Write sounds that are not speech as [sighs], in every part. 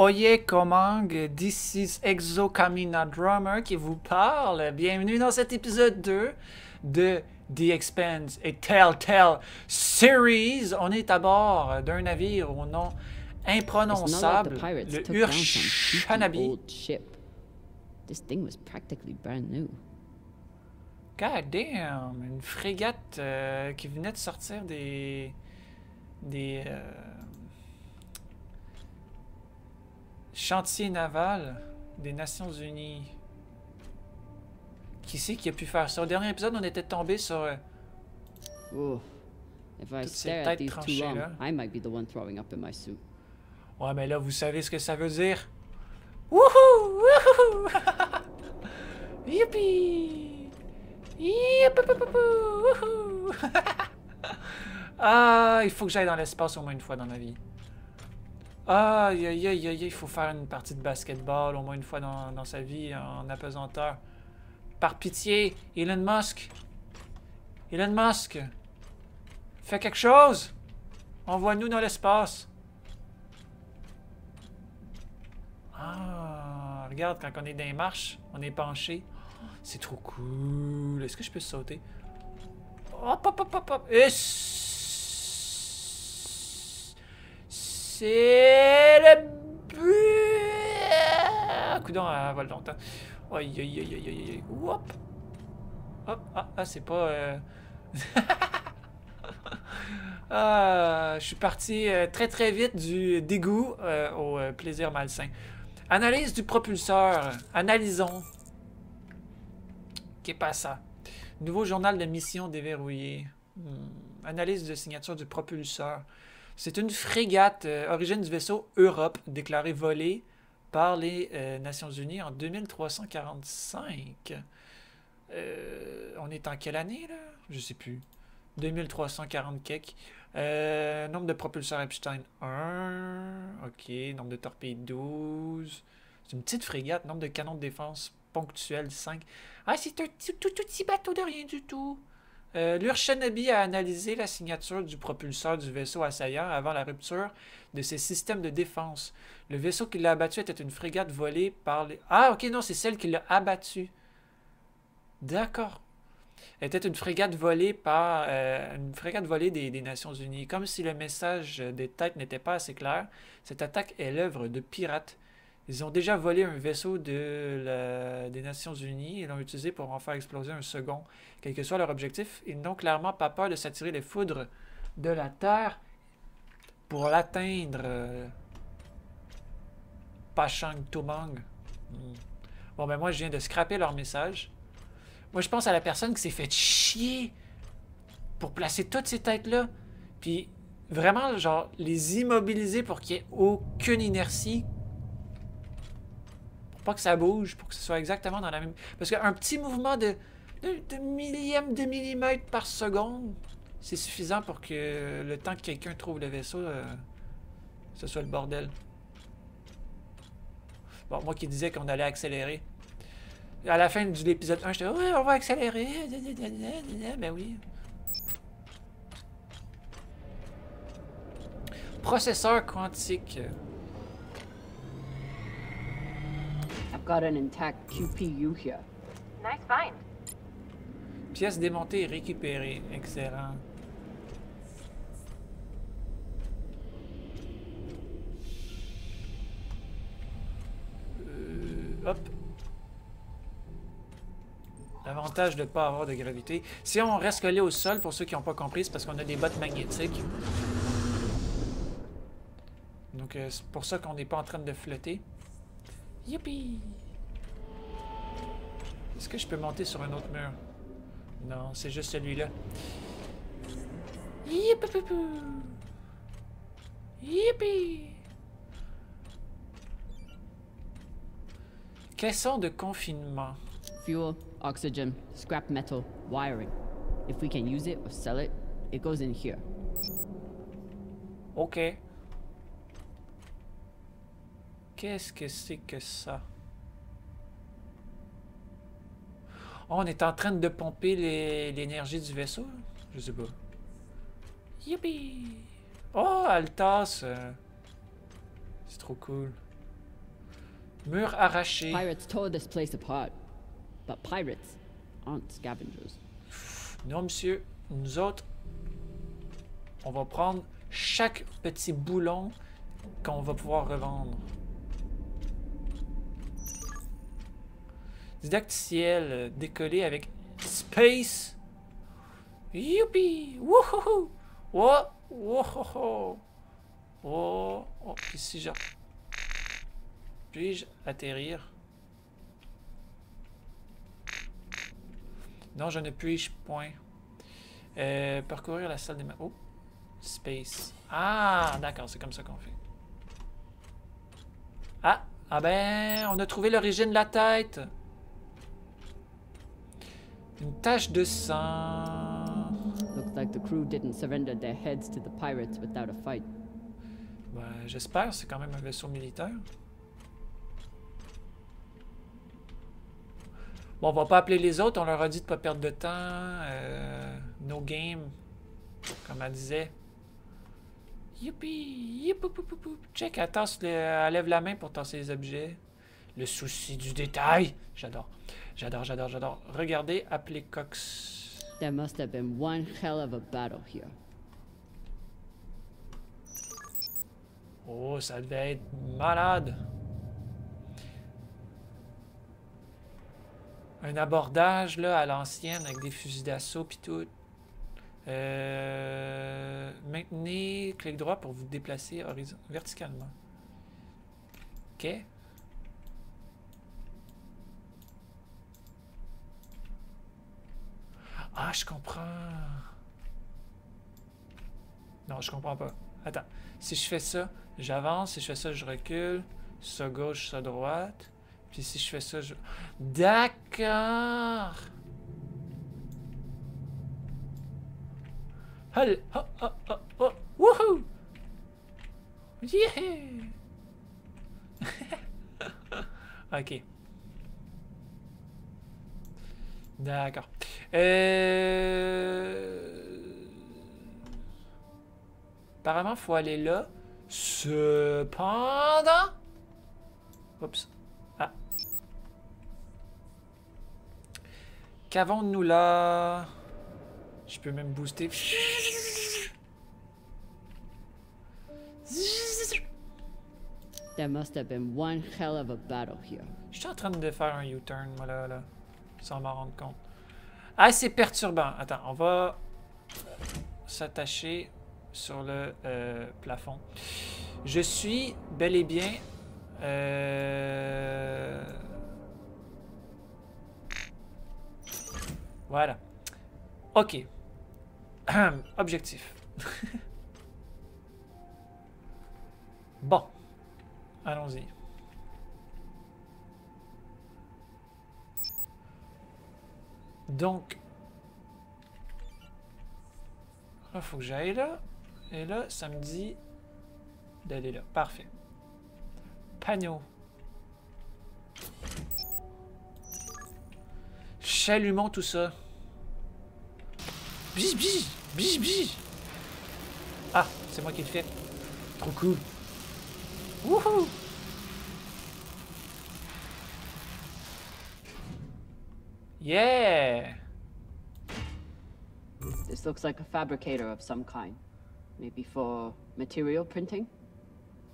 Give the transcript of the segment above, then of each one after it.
Oye Komang, this is Exo Kamina Drummer qui vous parle. Bienvenue dans cet épisode 2 de The Expanse et Telltale Series. On est à bord d'un navire au nom imprononçable, le Urshanabi. This thing was practically brand new. God damn, une frégate euh, qui venait de sortir des des euh, chantiers navals des Nations Unies. Qui c'est qui a pu faire ça? Au dernier épisode, on était tombé sur euh, Ooh. If I Toutes ces têtes these too tranchées, long, là. I might be the one throwing up in my suit. Ouais, mais là, vous savez ce que ça veut dire. Wouhou! Wouhou! [laughs] Youpi! Wouhou! [laughs] ah, il faut que j'aille dans l'espace au moins une fois dans ma vie. Ah, aïe, aïe, aïe, aïe, il faut faire une partie de basketball au moins une fois dans, sa vie en apesanteur. Par pitié, Elon Musk. Elon Musk. Fais quelque chose. Envoie-nous dans l'espace. Ah, regarde, quand on est dans les marches, on est penché. C'est trop cool. Est-ce que je peux sauter? Hop, hop, hop, hop, hop. C'est le but. Ah, Coudon, elle vole longtemps. Aïe, aïe, aïe, aïe, aïe, aïe. Hop. Hop. Ah, ah, c'est pas... euh, [laughs] Ah, je suis parti euh, très très vite du dégoût euh, au plaisir malsain. Analyse du propulseur. Analysons. Qu'est pas ça? Nouveau journal de mission déverrouillé. Hmm. Analyse de signature du propulseur. C'est une frégate, euh, origine du vaisseau Europe, déclarée volée par les euh, Nations Unies en 2345. Euh, on est en quelle année là? Je sais plus. 2340 kek. Euh, nombre de propulseurs Epstein 1. Ok. Nombre de torpilles 12. C'est une petite frégate. Nombre de canons de défense ponctuels 5. Ah, c'est un tout, tout petit bateau de rien du tout. Euh, L'Urshanabi a analysé la signature du propulseur du vaisseau assaillant avant la rupture de ses systèmes de défense. Le vaisseau qui l'a abattu était une frégate volée par les... Ah, ok, non, c'est celle qui l'a abattu. D'accord était une frégate volée par euh, une frégate volée des, Nations Unies. Comme si le message des têtes n'était pas assez clair, cette attaque est l'œuvre de pirates. Ils ont déjà volé un vaisseau des Nations Unies et l'ont utilisé pour en faire exploser un second. Quel que soit leur objectif, ils n'ont clairement pas peur de s'attirer les foudres de la Terre pour l'atteindre. Pachang Tumang. Hmm. Bon, ben moi, je viens de scraper leur message. Moi, je pense à la personne qui s'est fait chier pour placer toutes ces têtes-là. Puis, vraiment, genre, les immobiliser pour qu'il n'y ait aucune inertie. Que ça bouge, pour que ce soit exactement dans la même. Parce qu'un petit mouvement de, de, de millième de millimètre par seconde, c'est suffisant pour que le temps que quelqu'un trouve le vaisseau, euh, ce soit le bordel. Bon, moi qui disais qu'on allait accélérer. À la fin de l'épisode 1, j'étais ouais, on va accélérer. Ben oui. Processeur quantique. I've got an intact QPU here. Nice find. Pièce démontée et récupérée. Excellent. Euh, hop. L'avantage de ne pas avoir de gravité. Si on reste collé au sol, pour ceux qui n'ont pas compris, c'est parce qu'on a des bottes magnétiques. Donc euh, c'est pour ça qu'on n'est pas en train de flotter. Youpi! Est-ce que je peux monter sur un autre mur? Non, c'est juste celui-là. Yippipipou. Yippee! Caisson de confinement. Fuel, oxygen, scrap metal, wiring. If we can use it or sell it, it goes in here. OK. Qu'est-ce que c'est que ça? Oh, on est en train de pomper l'énergie du vaisseau? Je sais pas. Youpi! Oh, Altas! euh, C'est trop cool. Mur arraché. Pirates tore this place apart. But pirates aren't scavengers. Non, monsieur. Nous autres, on va prendre chaque petit boulon qu'on va pouvoir revendre. Didacticiel euh, décollé avec Space. Youpi! Wouhou! Oh! Wouhou! Oh! Oh! Si je... Puis-je atterrir? Non, je ne puis-je point. Euh, parcourir la salle des... Oh! Space. Ah! D'accord, c'est comme ça qu'on fait. Ah! Ah ben, on a trouvé l'origine de la tête! Une tache de sang. Looks like the crew didn't surrender their heads to the pirates without a fight. Ben, j'espère, c'est quand même un vaisseau militaire. Bon, on va pas appeler les autres, on leur a dit de pas perdre de temps. Euh, no game, comme elle disait. Youpi! Yippoupoupoup. Check, elle, tasse le- elle lève la main pour tasser les objets. Le souci du détail. J'adore. J'adore, j'adore, j'adore. Regardez, appelez Cox. There must have been one hell of a battle here. Oh, ça devait être malade. Un abordage là à l'ancienne avec des fusils d'assaut puis tout. Euh, maintenez clic droit pour vous déplacer horizon verticalement. Ok. Ah, je comprends. Non, je comprends pas. Attends. Si je fais ça, j'avance. Si je fais ça, je recule. Ça gauche, ça droite. Puis si je fais ça, je... D'accord. Oh, oh, oh, oh. Wouhou! Yeah! [laughs] ok. D'accord. Euh... Apparemment, faut aller là. Cependant... Oups. Ah. Qu'avons-nous là? Je peux même booster. There must have been one hell of a battle here. Je suis en train de faire un U-turn, moi, là, là. Sans m'en rendre compte. Ah, c'est perturbant. Attends, on va s'attacher sur le euh, plafond. Je suis bel et bien... euh, Voilà. Ok. [clears throat] Objectif. [laughs] bon. Allons-y. Donc, là, faut que j'aille là. Et là, ça me dit d'aller là. Parfait. Panneau. Chalumeau, tout ça. Bige, bige. Ah, c'est moi qui le fais. Trop cool. Wouhou! Yeah! This looks like a fabricator of some kind. Maybe for material printing?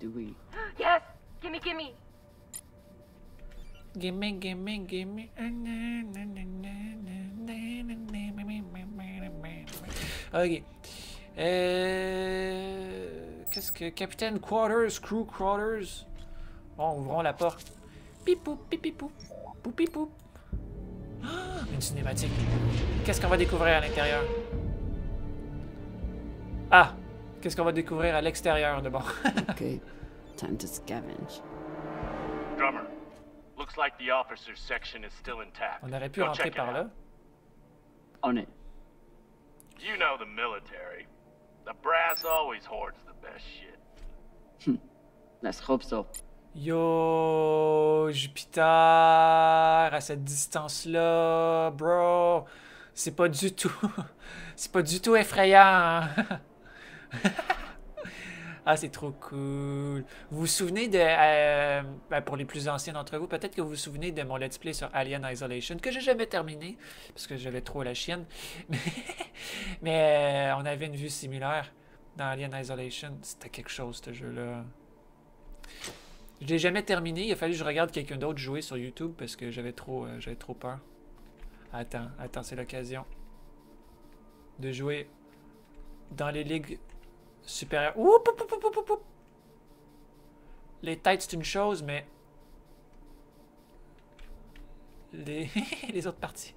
Do we? Yes! Gimme, gimme! Gimme, gimme, gimme. Ok. Euh, Qu'est-ce que. Capitaine Quarters, Crew Quarters. Bon, ouvrons la porte. Pipou, pipipou. Poupipou. Une cinématique. Qu'est-ce qu'on va découvrir à l'intérieur? Ah! Qu'est-ce qu'on va découvrir à l'extérieur de bord? [laughs] Okay, time to scavenge. Drummer, looks like the officers section is still intact. On aurait pu Go rentrer par là. On it. You know the military. The brass always hoards the best shit. Let's hope so. Yo, Jupiter, à cette distance-là, bro, c'est pas du tout, [laughs] c'est pas du tout effrayant. hein. [laughs] Ah, c'est trop cool. Vous vous souvenez de. euh, ben, pour les plus anciens d'entre vous, peut-être que vous vous souvenez de mon let's play sur Alien Isolation, que j'ai jamais terminé, parce que j'avais trop la chienne. [laughs] Mais, euh, on avait une vue similaire dans Alien Isolation. C'était quelque chose, ce jeu-là. Je l'ai jamais terminé. Il a fallu que je regarde quelqu'un d'autre jouer sur YouTube parce que j'avais trop, euh, j'avais trop peur. Attends, attends, c'est l'occasion de jouer dans les ligues supérieures. Oup. Les têtes, c'est une chose, mais les, [laughs] les autres parties.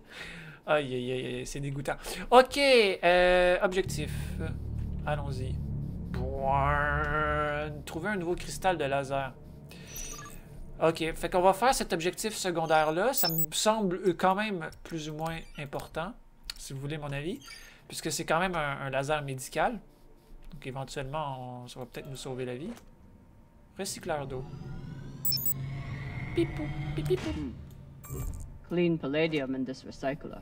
Aïe, aïe, aïe, c'est dégoûtant. Ok, euh, objectif. Allons-y. Trouver un nouveau cristal de laser. Ok, fait qu'on va faire cet objectif secondaire-là. Ça me semble euh, quand même plus ou moins important, si vous voulez mon avis, puisque c'est quand même un, un laser médical. Donc éventuellement, on- ça va peut-être nous sauver la vie. Recycleur d'eau. Pipou, pipipou. Clean palladium in this recycler.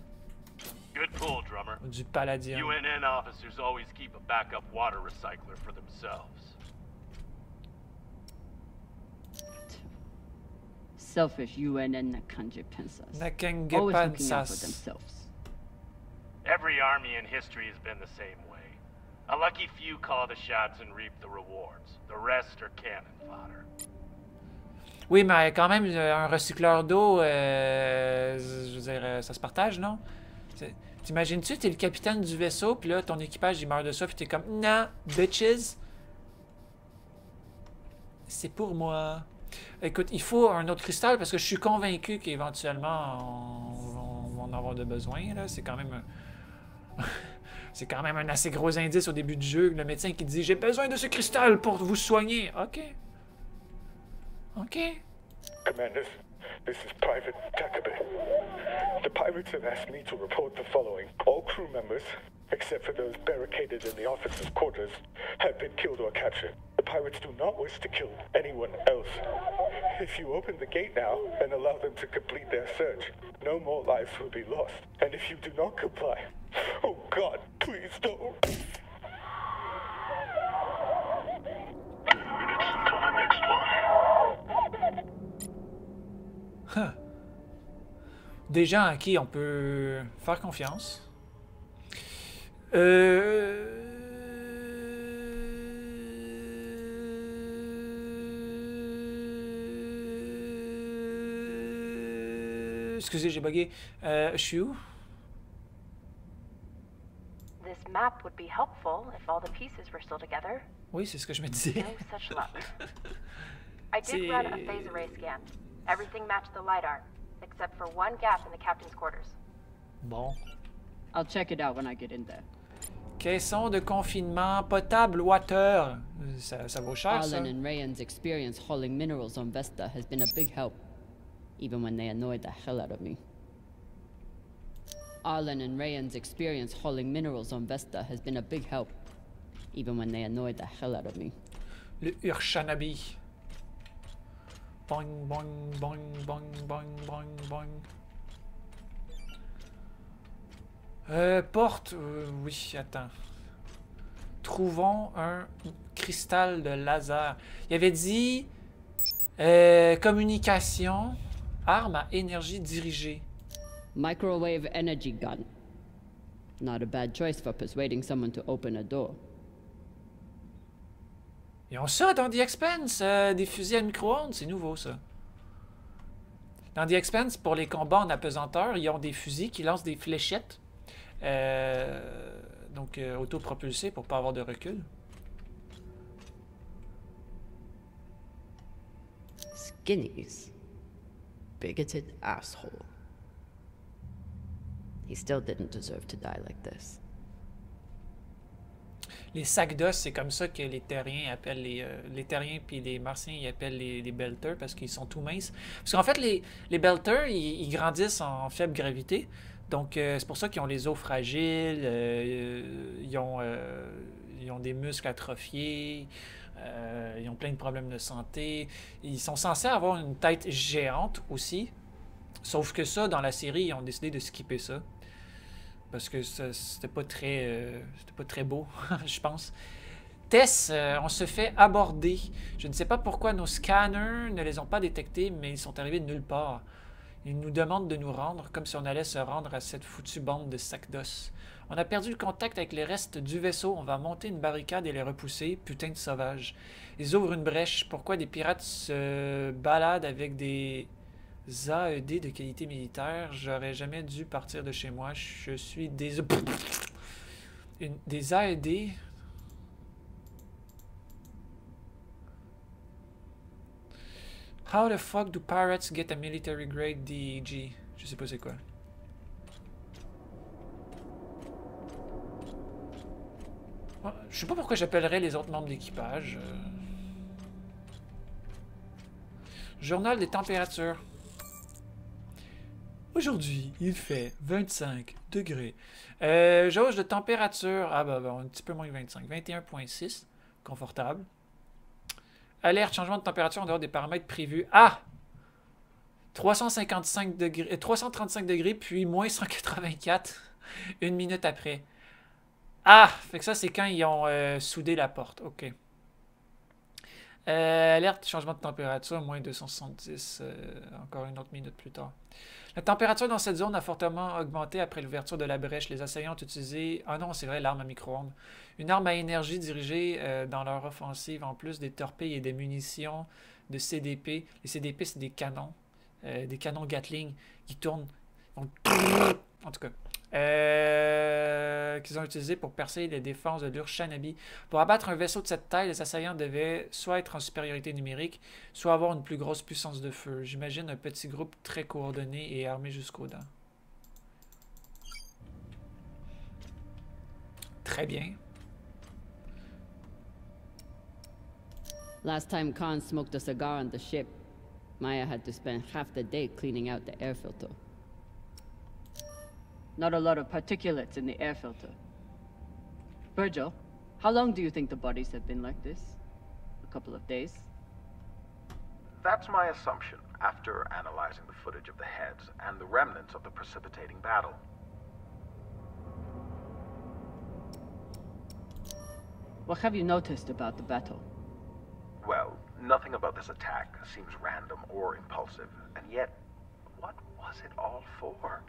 Good pull, drummer. Du palladium. UNN officers always keep a backup water recycler for themselves. Selfish UNN Nakanje Pensas. Always Nakange looking out for Pansas. themselves. Every army in history has been the same way. A lucky few call the shots and reap the rewards. The rest are cannon fodder. Oui, mais quand même, euh, un recycleur d'eau, euh, je veux dire, euh, ça se partage, non? T'imagines-tu, t'es le capitaine du vaisseau, puis là, ton équipage, il meurt de soif, puis t'es comme, non, bitches, c'est pour moi. Écoute, il faut un autre cristal, parce que je suis convaincu qu'éventuellement, on, va en avoir de besoin. C'est quand même un... [laughs] C'est quand même un assez gros indice au début du jeu, le médecin qui dit « J'ai besoin de ce cristal pour vous soigner. » Ok. Ok. Commanders, this is Private Takabe. The pirates have asked me to report the following. All crew members, except for those barricaded in the officers' quarters, have been killed or captured. The pirates do not wish to kill anyone else. If you open the gate now and allow them to complete their search, no more lives will be lost. And if you do not comply, oh God, please don't. Des gens à qui on peut faire confiance. Euh... Excusez, j'ai bugué. Euh, je suis où? This map would be helpful if all the pieces were still together. Oui, c'est ce que je me disais. No such luck. I did run a phase array scan. Everything matched the LiDAR, except for one gap in the captain's quarters. Bon. I'll check it out when I get in there. Caisson de confinement potable water. Ça, ça vaut cher, ça. Arlen and Rayan's experience hauling minerals on Vesta has been a big help, even when they annoyed the hell out of me. Arlen and Rayan's experience hauling minerals on Vesta has been a big help, even when they annoyed the hell out of me. Le Urshanabi. Boing, boing, boing, boing, boing, boing, boing. Euh, porte. euh, oui, attends. Trouvons un cristal de laser. Il avait dit. euh, communication. Arme à énergie dirigée. Microwave energy gun. Not a bad choice for persuading someone to open a door. Ils ont ça dans The Expanse, euh, des fusils à micro-ondes, c'est nouveau ça. Dans The Expanse, pour les combats en apesanteur, ils ont des fusils qui lancent des fléchettes, euh, donc euh, autopropulsées pour pas avoir de recul. Skinny's. Bigoted asshole. He still didn't deserve to die like this. Les sacs d'os, c'est comme ça que les terriens appellent les, euh, les terriens puis les martiens ils appellent les, les belters parce qu'ils sont tout minces. Parce qu'en fait, les, les belters, ils, ils grandissent en faible gravité. Donc, euh, c'est pour ça qu'ils ont les os fragiles, euh, ils, ont, euh, ils ont des muscles atrophiés, ils ont plein de problèmes de santé. Ils sont censés avoir une tête géante aussi. Sauf que ça, dans la série, ils ont décidé de skipper ça parce que c'était pas très pas très beau [laughs] je pense Tess, on se fait aborder. Je ne sais pas pourquoi nos scanners ne les ont pas détectés, mais ils sont arrivés de nulle part. Ils nous demandent de nous rendre, comme si on allait se rendre à cette foutue bande de sacs d'os. On a perdu le contact avec les restes du vaisseau. On va monter une barricade et les repousser. Putain de sauvages. Ils ouvrent une brèche. Pourquoi des pirates se baladent avec des AED de qualité militaire? J'aurais jamais dû partir de chez moi. Je suis des... Une- des AED? How the fuck do pirates get a military grade DEG? Je sais pas c'est quoi. Ouais, Je sais pas pourquoi j'appellerais les autres membres d'équipage. euh. Journal des températures. Aujourd'hui, il fait 25 degrés. Euh, jauge de température. Ah bah, bah, un petit peu moins que 25. 21.6. Confortable. Alerte, changement de température en dehors des paramètres prévus. Ah! 355 degrés, euh, 335 degrés, puis moins 184 une minute après. Ah! Fait que ça, c'est quand ils ont euh, soudé la porte. OK. Euh, alerte, changement de température, moins 270, euh, encore une autre minute plus tard. La température dans cette zone a fortement augmenté après l'ouverture de la brèche. Les assaillants ont utilisé, ah non, c'est vrai, l'arme à micro-ondes. Une arme à énergie dirigée euh, dans leur offensive, en plus des torpilles et des munitions de CDP. Les CDP, c'est des canons, euh, des canons Gatling qui tournent. En tout cas. Euh, qu'ils ont utilisé pour percer les défenses de l'Urshanabi. Pour abattre un vaisseau de cette taille, les assaillants devaient soit être en supériorité numérique, soit avoir une plus grosse puissance de feu. J'imagine un petit groupe très coordonné et armé jusqu'aux dents. Très bien. Last time Khan smoked a cigar on the ship, Maya had to spend half the day cleaning out the air filter. Not a lot of particulates in the air filter. Virgil, how long do you think the bodies have been like this? A couple of days? That's my assumption after analyzing the footage of the heads and the remnants of the precipitating battle. What have you noticed about the battle? Well, nothing about this attack seems random or impulsive, and yet, what was it all for?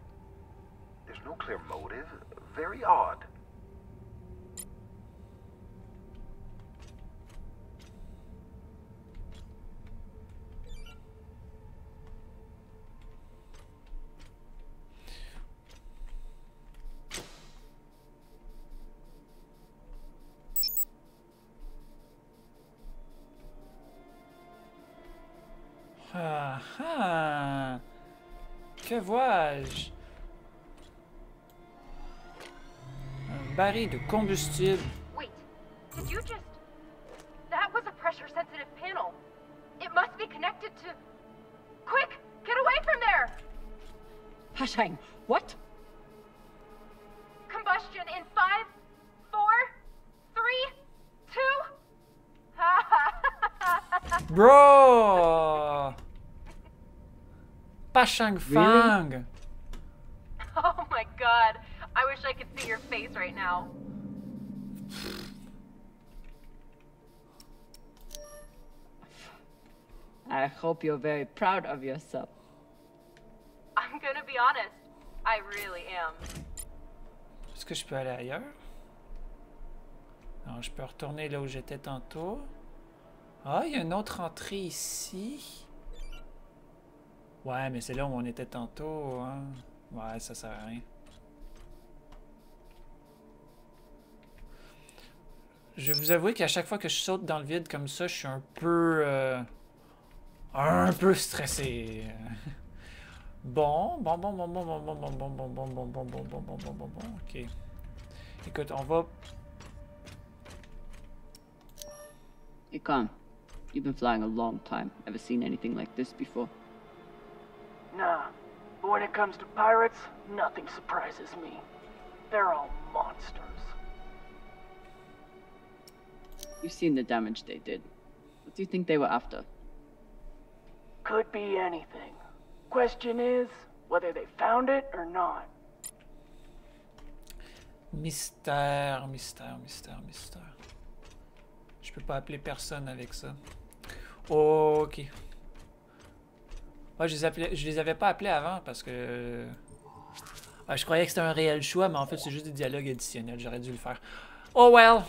There's no clear motive. Very odd. Ah ah! Que vois-je? Un baril de combustible. Wait, did you just. That was a pressure sensitive panel. It must be connected to. Quick, get away from there! Hashang, what? Combustion in five, four, three, two. [laughs] Bro! Pashang Fang! oh face right now. I hope you're very proud of yourself. I'm gonna be honest, I really am. Est-ce que je peux aller ailleurs? Non, je peux retourner là où j'étais tantôt. Ah, il y a une autre entrée ici. Ouais, mais c'est là où on était tantôt. Hein? Ouais, ça sert à rien. Je vais vous avouer qu'à chaque fois que je saute dans le vide comme ça, je suis un peu... euh, un peu stressé. Bon, bon, bon, bon, bon, bon, bon, bon, bon, bon, bon, bon, bon, bon, bon, bon, bon, bon, bon, ok. Écoute, on va... Hey, Khan, you've been flying a long time. Ever seen anything like this before? Nah, but when it comes to pirates, nothing surprises me. They're all monsters. You've seen the damage they did. What do you think they were after? Could be anything. Question is whether they found it or not. Mystère, mystère, mystère, mystère. peux pas appeler personne avec ça. ok. Moi, je les, appelais, je les avais pas appelés avant parce que... Ah, je croyais que c'était un réel choix, mais en fait, c'est juste des dialogues additionnels. J'aurais dû le faire. Oh well!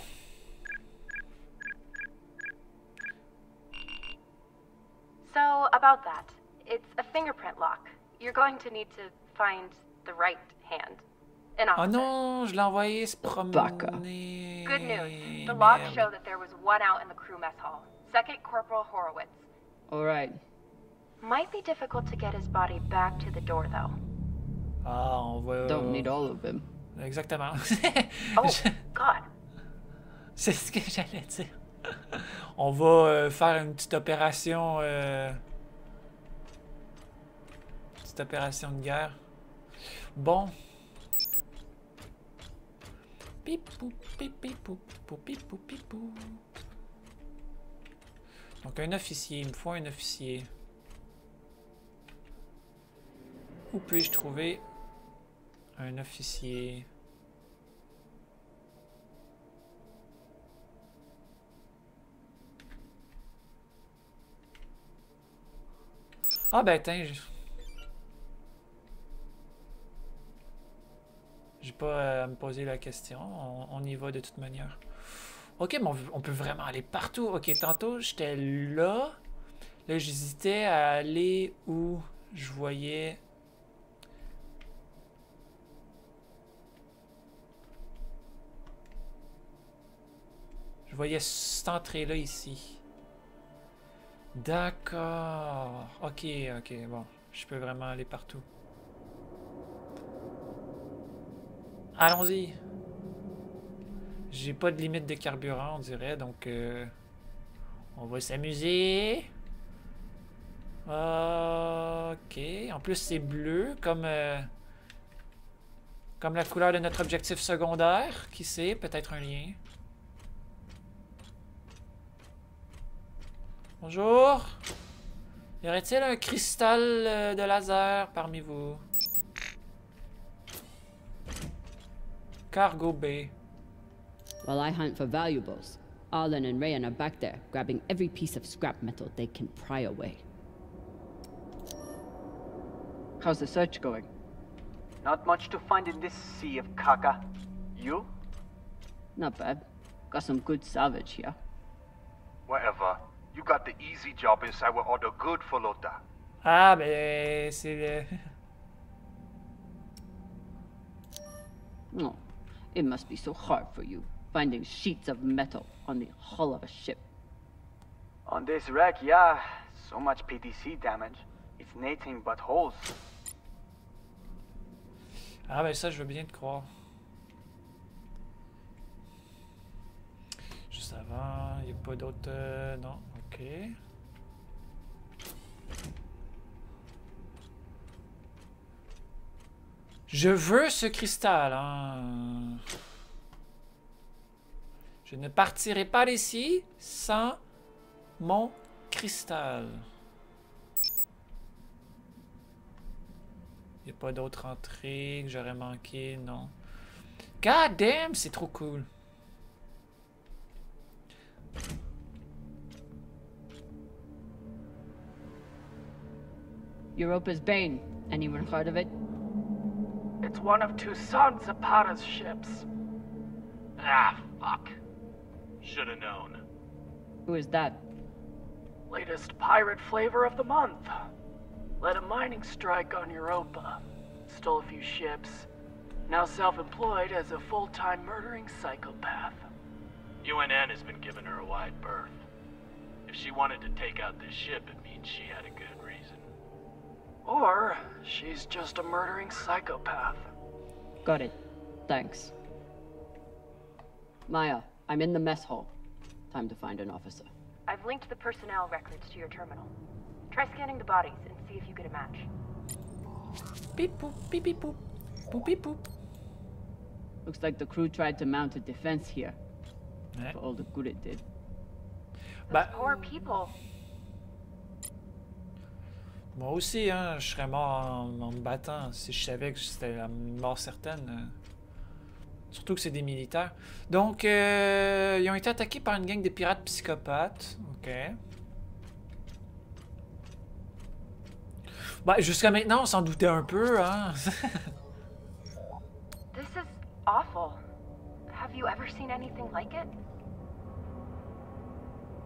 So, about that. It's a fingerprint lock. You're going to need to find the right hand. An Oh officer. non, je l'ai envoyé se promener. Good news. The logs Merde. show that there was one out in the crew mess hall. Second Corporal Horowitz. All right. Might be difficult to get his body back to the door, though. Ah, on va... Don't need all of them. Exactement. [laughs] Oh, God. C'est ce que j'allais dire. [laughs] On va euh, faire une petite opération. euh, Petite opération de guerre. Bon. Pipou, pipipou, pou, pipou, pipou. Donc un officier, il me faut un officier. Où puis-je trouver un officier? Ah ben tiens, j'ai pas à me poser la question, on, y va de toute manière. Ok, mais on, on peut vraiment aller partout. Ok, tantôt j'étais là, là j'hésitais à aller où je voyais... Je voyais cette entrée-là ici. D'accord. Ok, ok, bon. Je peux vraiment aller partout. Allons-y. J'ai pas de limite de carburant, on dirait, donc... euh, on va s'amuser. Ok. En plus, c'est bleu, comme... euh, comme la couleur de notre objectif secondaire. Qui sait, peut-être un lien. Bonjour. Y aurait-il un cristal euh, de laser parmi vous? Cargo Bay. While I hunt for valuables, Arlen and Rayan are back there, grabbing every piece of scrap metal they can pry away. How's the search going? Not much to find in this sea of caca. You? Not bad. Got some good salvage here. Whatever. You got the easy job inside where all the good Folota. Ah, ben, c'est le... Oh, it must be so hard for you, finding sheets of metal on the hull of a ship. On this wreck, yeah. So much PTC damage. It's nothing but holes. Ah, ben ça, je veux bien te croire. Juste avant, il a pas d'autres... euh, non, ok. Je veux ce cristal, hein. Je ne partirai pas d'ici sans mon cristal. Il a pas d'autre entrée que j'aurais manqué, non. God damn, c'est trop cool. Europa's Bane. Anyone heard of it? It's one of Toussaint Zapata's ships. Ah, fuck. Should have known. Who is that? Latest pirate flavor of the month. Led a mining strike on Europa. Stole a few ships. Now self-employed as a full-time murdering psychopath. UNN has been giving her a wide berth. If she wanted to take out this ship, it means she had a good reason. Or she's just a murdering psychopath. Got it. Thanks. Maya, I'm in the mess hall. Time to find an officer. I've linked the personnel records to your terminal. Try scanning the bodies and see if you get a match. Beep boop, beep beep boop. Boop beep boop. Looks like the crew tried to mount a defense here. Ouais. For all the good it did. Bah, Poor people. Moi aussi, hein, je serais mort en, en me battant si je savais que c'était la mort certaine. euh. Surtout que c'est des militaires. Donc, euh, ils ont été attaqués par une gang de pirates psychopathes. Ok. Bah, jusqu'à maintenant, on s'en doutait un peu, hein. [laughs] This is awful. Have you ever seen anything like it?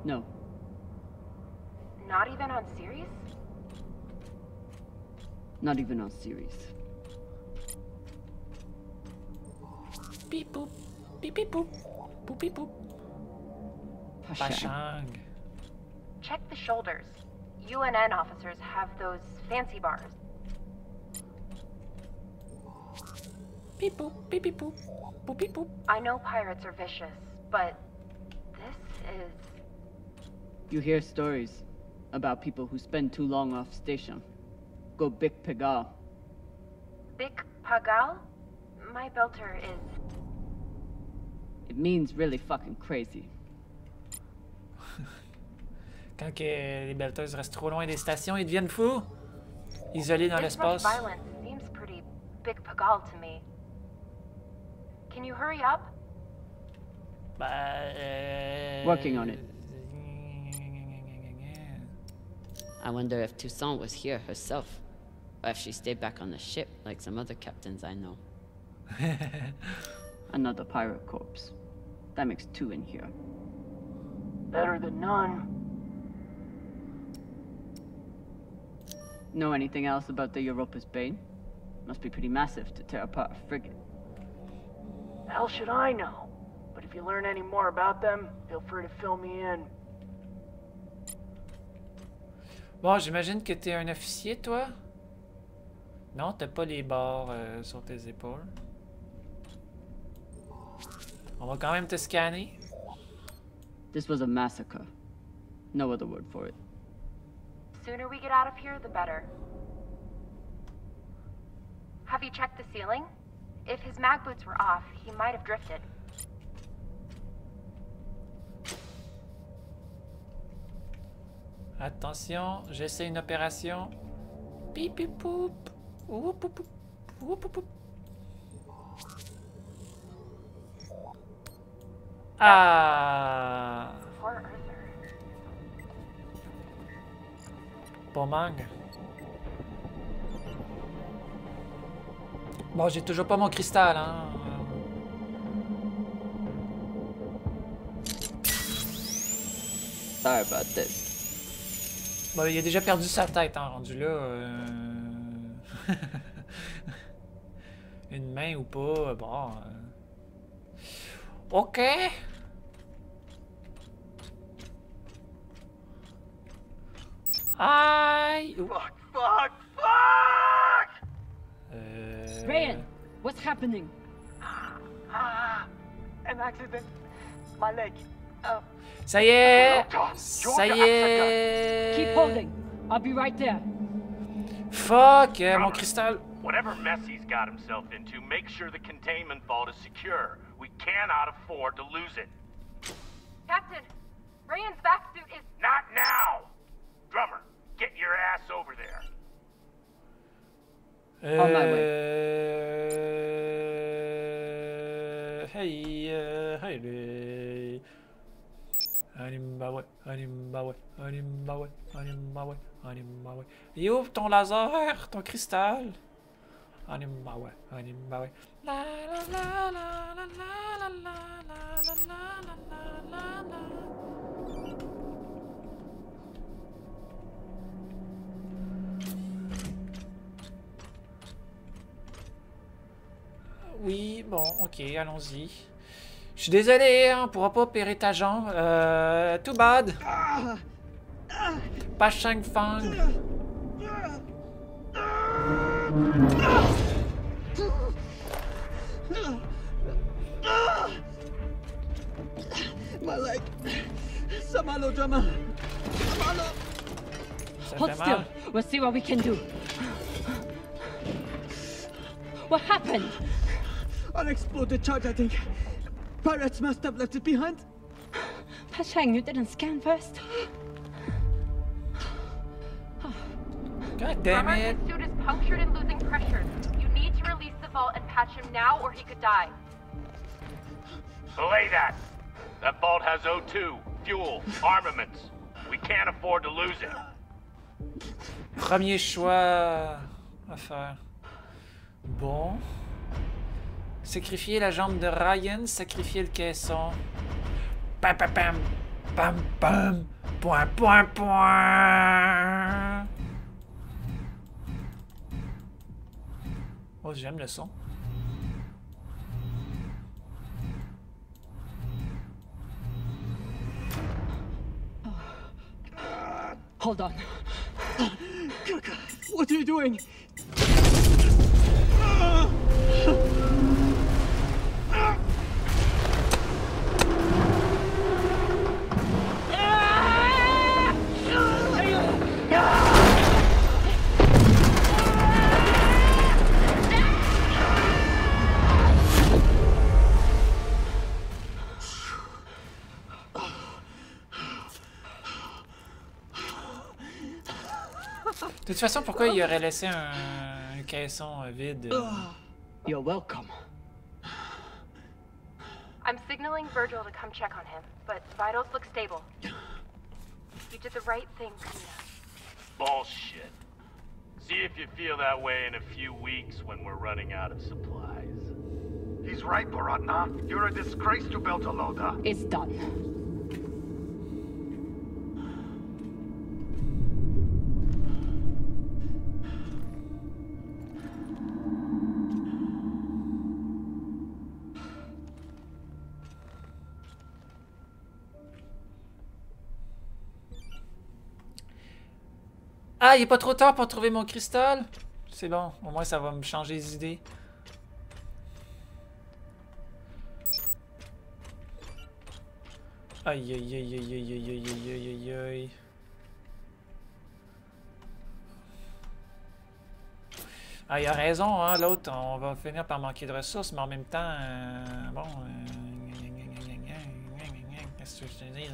No. Not even on series? Not even on series. Beep boop. Beep beep boop. Boop beep boop. Pashang. Pashang. Check the shoulders. UNN officers have those fancy bars. Beep boop. Beep beep boop. Boop beep boop. I know pirates are vicious, but this is. You hear stories about people who spend too long off station. Go Big Pegal. Big Pagal? My belter is. It means really fucking crazy. Quand que les belteuses restent trop loin des stations, ils deviennent fous. Isolés dans this l'espace. violence seems pretty Big Pagal to me. Can you hurry up? Bah, euh... Working on it. I wonder if Toussaint was here herself, or if she stayed back on the ship like some other captains I know. [laughs] Another pirate corpse. That makes two in here. Better than none. Know anything else about the Europa's Bane? Must be pretty massive to tear apart a frigate. Hell should I know? But if you learn any more about them, feel free to fill me in. Bon, j'imagine que t'es un officier, toi? Non, t'as pas les barres euh, sur tes épaules. On va quand même te scanner. This was a massacre. No other word for it. Sooner we get out of here, the better. Have you checked the ceiling? If his mag boots were off, he might have drifted. Attention, j'essaie une opération. Pip pip poup. Ah! Mangue. Bon, j'ai toujours pas mon cristal, hein. Sorry about this. Bon, il a déjà perdu sa tête, hein, rendu là. euh. Une main ou pas, bon. Ok. Aïe! Ouh. Fuck, fuck, fuck! Euh... Rayan, what's happening? Ah, an accident. My leg. Uh, Ça y est! Doctor, Ça y est! Keep holding. I'll be right there. Fuck! euh, mon cristal! Whatever mess he's got himself into, make sure the containment vault is secure. We cannot afford to lose it. Captain, Rayan's back suit is. Not now! Drummer, get your ass over there. On my way. Euh... Hey, uh, hey, hey. Animbawe, animbawe, animbawe, animbawe, animbawe. Est où ton laser, ton cristal? Animbawe, animbawe. Oui, bon, ok, allons-y. Je suis désolé, hein, on pourra pas opérer ta jambe. Euh, too bad. Pas Shang Fang. My leg. Samalo. Ça Hold still. We'll see what we can do. What happened? Unexploded charge, I think. Pirates must have left it behind. Pashang, you didn't scan first. God damn it. his suit is punctured and losing pressure. You need to release the vault and patch him now, or he could die. Belay that! That vault has O2, fuel, [laughs] armaments. We can't afford to lose it. Premier choix à faire. Bon. Sacrifier la jambe de Ryan, sacrifier le caisson. Pam pam pam. Pam pam. Point point point. Oh, j'aime le son. Hold on. Kaka, what are you doing? [laughs] façon, pourquoi il aurait laissé un, un caisson euh, vide? euh? Ah. You're welcome. I'm signaling Virgil to come check on him, but vitals look stable. You did the right thing, Kuna. Bullshit. See if you feel that way in a few weeks when we're running out of supplies. He's right, Baratna. You're a disgrace to Beltalowda. It's done. Ah, il est pas trop tard pour trouver mon cristal? C'est bon, au moins ça va me changer les idées. Aïe aïe aïe aïe aïe aïe aïe aïe aïe aïe. Ah, il a raison, hein, l'autre, on va finir par manquer de ressources, mais en même temps, euh, bon... euh, Qu'est-ce que je te dis?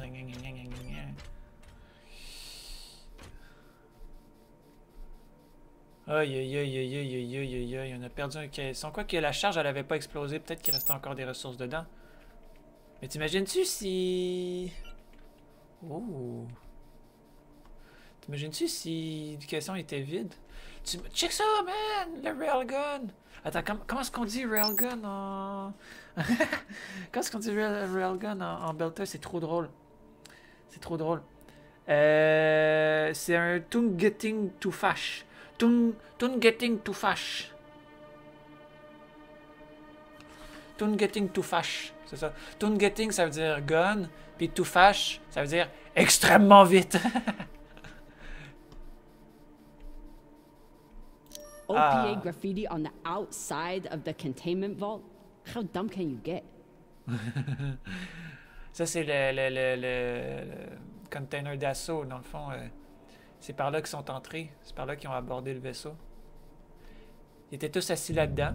Aïe, aïe, aïe, aïe, aïe, aïe, aïe, aïe, on a perdu un caisson. Quoi que la charge, elle avait pas explosé, peut-être qu'il restait encore des ressources dedans. Mais t'imagines-tu si... Oh... T'imagines-tu si l'éducation était vide? Tu... Check ça, man! Le railgun! Attends, com comment est-ce qu'on dit railgun en... [laughs] comment est-ce qu'on dit railgun en, en Belter? C'est trop drôle. C'est trop drôle. Euh... C'est un Tungeting Tufash. Tung, tung Getting to Fash. Tung Getting to Fash. C'est ça. Tung Getting, ça veut dire gun. Puis to Fash, ça veut dire extrêmement vite. [laughs] OPA Ah. graffiti on the outside of the containment vault? How dumb can you get? [laughs] Ça, c'est le, le, le, le- le container d'assaut, dans le fond. euh, c'est par là qu'ils sont entrés. C'est par là qu'ils ont abordé le vaisseau. Ils étaient tous assis là-dedans.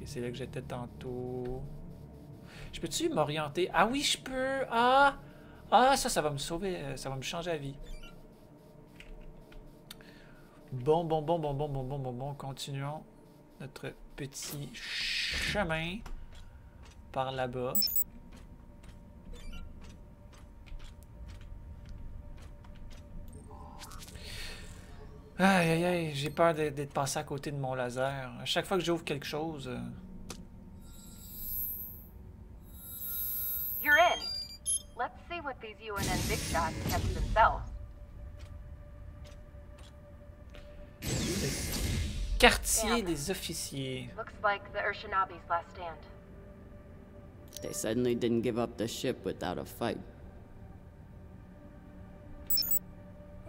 Et c'est là que j'étais tantôt. Je peux-tu m'orienter? Ah oui, je peux! Ah! Ah, ça, ça va me sauver. euh, Ça va me changer la vie. Bon, bon, bon, bon, bon, bon, bon, bon, bon. Continuons notre petit chemin par là-bas. Aïe aïe aïe, j'ai peur d'être passé à côté de mon laser. À chaque fois que j'ouvre quelque chose. euh, You're in. Let's see what these UNN big shots kept to themselves. Quartier des officiers. Looks like the Urshinabi's last stand. They suddenly didn't give up the ship without a fight.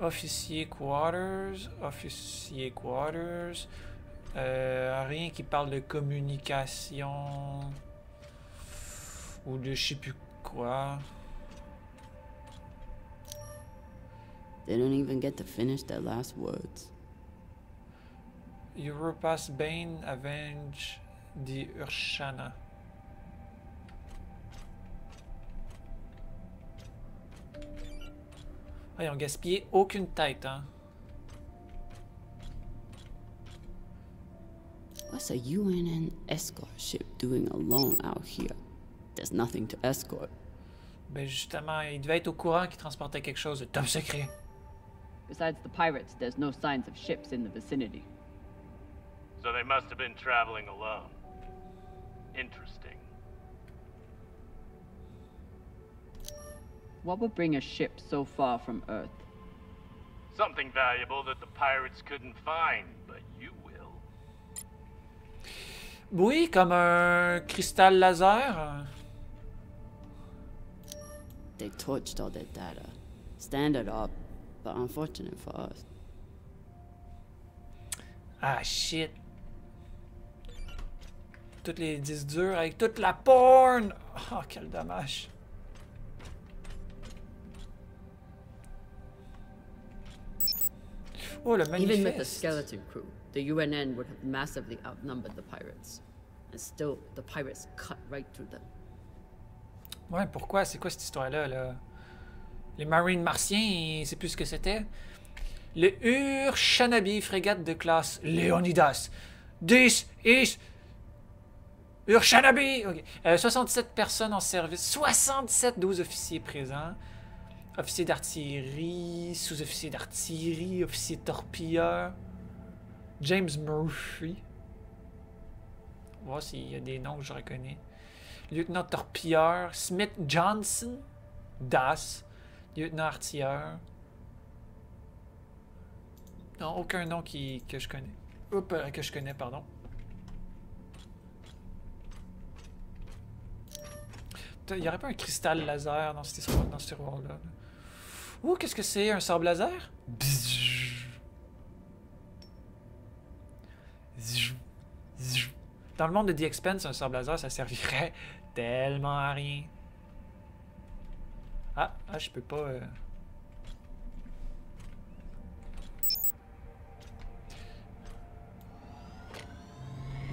Officier quarters. Officier quarters. Euh, rien qui parle de communication. Ou de je sais plus quoi. They don't even get to finish their last words. Europass Bane Avenge the Urshana. Ah, ils ont gaspillé aucune tête, hein. What's a UNN escort ship doing alone out here? There's nothing to escort. Ben justement, il devait être au courant qu'il transportait quelque chose de top secret. Besides the pirates, there's no signs of ships in the vicinity. So they must have been traveling alone. Interesting. What would bring a ship so far from Earth? Something valuable that the pirates couldn't find, but you will. Oui, comme un cristal laser. They torched all their data. Standard up, but unfortunate for us. Ah shit. Toutes les disques durs avec toute la porn. Oh, quel dommage. Oh, le Even with the skeleton crew, the UNN would have massively outnumbered the pirates. And still, the pirates cut right through them. Ouais, pourquoi? C'est quoi cette histoire-là, là? Les Marines martiens, c'est plus ce que c'était? Le Ur-Shanabi, frégate de classe Léonidas. 10 is... Ur-Shanabi! Ok. Euh, 67 personnes en service. 67, 12 officiers présents. Officier d'artillerie, sous-officier d'artillerie, officier torpilleur. James Murphy. On va voir s'il y a des noms que je reconnais. Lieutenant torpilleur. Smith Johnson. Das. Lieutenant artilleur. Non, aucun nom qui, que je connais. Oups, euh, que je connais, pardon. Il n'y aurait pas un cristal laser dans ce tiroir-là. Ouh, qu'est-ce que c'est? Un sable laser? Dans le monde de The Expense, un sable laser, ça servirait [laughs] tellement à rien. Ah, ah je peux pas... euh.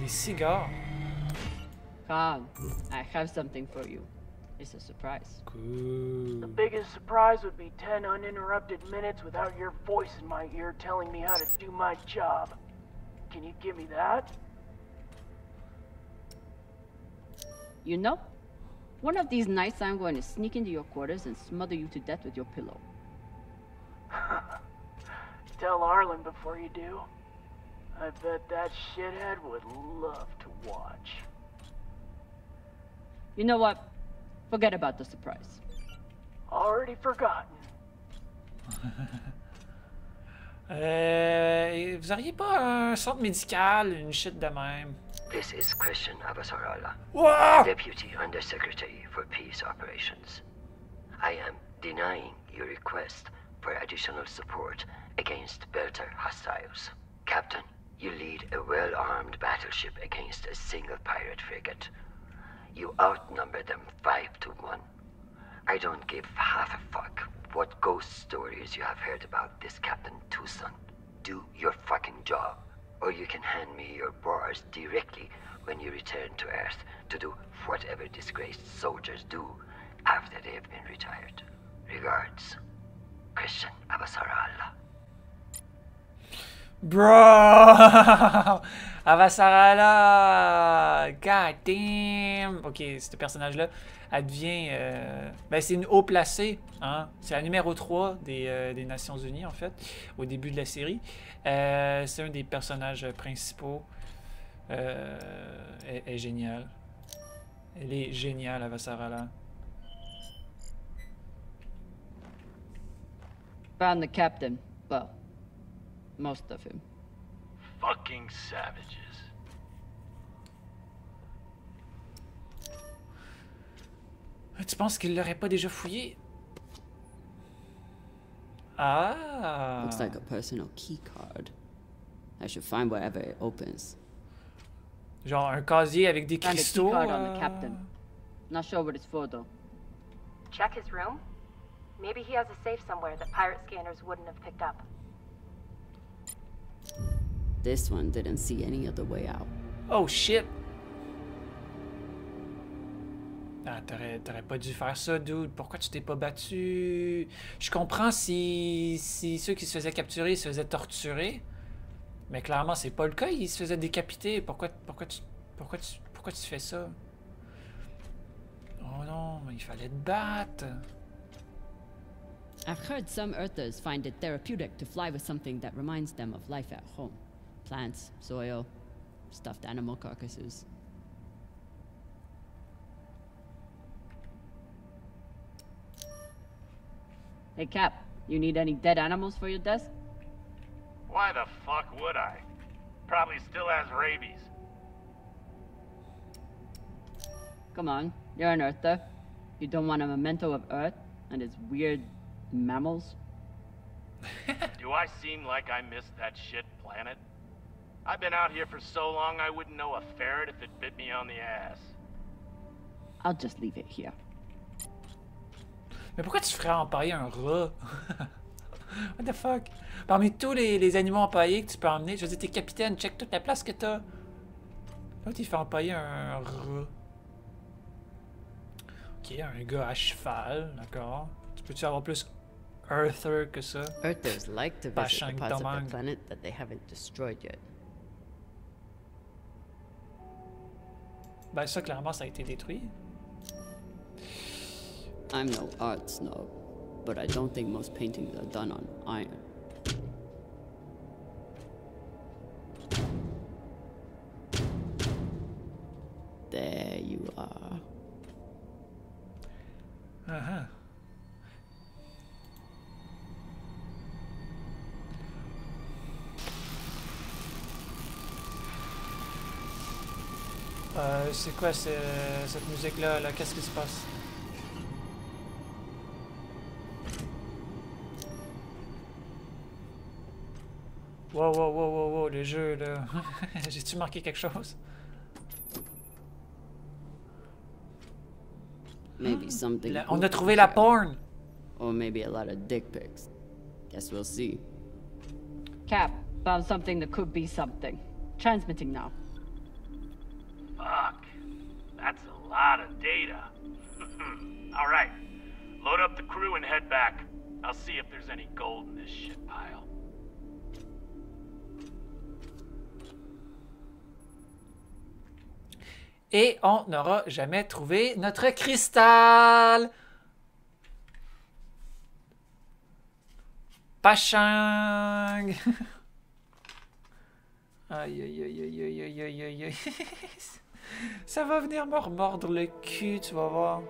Cigares. It's a surprise. The biggest surprise would be 10 uninterrupted minutes without your voice in my ear telling me how to do my job. Can you give me that? You know, one of these nights I'm going to sneak into your quarters and smother you to death with your pillow. [laughs] Tell Arlen before you do. I bet that shithead would love to watch. You know what? Forget about the surprise. Already forgotten. [laughs] Euh, vous auriez pas un centre médical, une shit de même? This is Christian Abasarala, Wow! Deputy Undersecretary for Peace Operations. I am denying your request for additional support against Belter hostiles. Captain, you lead a well-armed battleship against a single pirate frigate. You outnumber them five to one. I don't give half a fuck what ghost stories you have heard about this Captain Tucson. Do your fucking job, or you can hand me your bars directly when you return to Earth to do whatever disgraced soldiers do after they have been retired. Regards, Christian Abasarala. Bro! [laughs] Avasarala! God damn! Ok, ce personnage-là, elle devient. euh, Ben, c'est une haut placée. Hein? C'est la numéro 3 des, euh, des Nations Unies, en fait, au début de la série. Euh, c'est un des personnages principaux. Elle, elle est géniale. Elle est géniale, Avasarala. Found the captain. Well, most of him. Fucking savages. Tu penses qu'il l'aurait pas déjà fouillé? Ah! Looks like a personal key card. I should find wherever it opens. Genre un casier avec des Found a key cristaux. card on euh, the captain. Not sure what it's for though. Check his room? Maybe he has a safe somewhere that pirate scanners wouldn't have picked up. This one didn't see any other way out. Oh shit! Ah, t'aurais, pas dû faire ça, dude. Pourquoi tu t'es pas battu? Je comprends si, si ceux qui se faisaient capturer se faisaient torturer. Mais clairement, c'est pas le cas. Il se faisait décapiter. Pourquoi, pourquoi, tu, pourquoi, tu, pourquoi tu fais ça? Oh non, il fallait te battre. I've heard some Earthers find it therapeutic to fly with something that reminds them of life at home. Plants, soil, stuffed animal carcasses. Hey, Cap, you need any dead animals for your desk? Why the fuck would I? Probably still has rabies. Come on, you're an Earther. You don't want a memento of Earth and its weird mammals? [laughs] Do I seem like I missed that shit planet? I've been out here for so long I wouldn't know a ferret if it bit me on the ass. I'll just leave it here. Mais pourquoi tu ferais empailler un rat? [laughs] What the fuck? Parmi tous les, les, animaux empaillés que tu peux emmener, je veux dire, t'es capitaine, check toute la place que t'as. Là, tu fais empailler un rat. Ok, un gars à cheval, d'accord. Tu peux-tu avoir plus Earther que ça? Earthers like to visit the parts of the planet that they haven't destroyed yet. Ben ça, clairement, ça a été détruit. I'm no art snob, but I don't think most paintings are done on iron. There you are. Uh-huh. Euh, c'est quoi cette musique-là? -là, Qu'est-ce qui se passe? Wow, wow, wow, wow, wow, le jeu, là. [laughs] J'ai-tu marqué quelque chose? Maybe something la, on a trouvé la porn! Or maybe a lot of dick pics. Guess we'll see. Cap, found something that could be something. Transmitting now. Fuck. That's a lot of data. [laughs] All right. Load up the crew and head back. I'll see if there's any gold in this shit pile. Et on n'aura jamais trouvé notre cristal. Pachang! [laughs] aïe, aïe, aïe, aïe, aïe, aïe, aïe, aïe. [laughs] Ça va venir me remordre le cul, tu vas voir.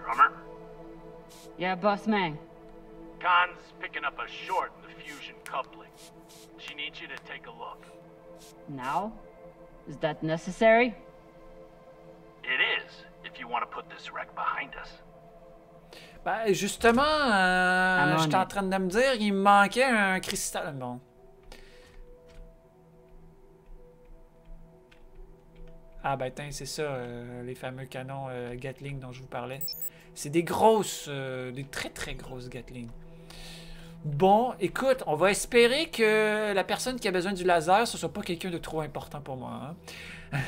Drummer? Yeah, boss man. Khan's picking up a short in the fusion coupling. She needs you to take a look. Now? Is that necessary? It is, if you want to put this wreck behind us. Ben, justement, euh, j'étais en train de me dire, il me manquait un cristal. Bon. Ah ben, c'est ça, euh, les fameux canons euh, Gatling dont je vous parlais. C'est des grosses, euh, des très très grosses Gatling. Bon, écoute, on va espérer que la personne qui a besoin du laser, ce soit pas quelqu'un de trop important pour moi. Hein? [laughs]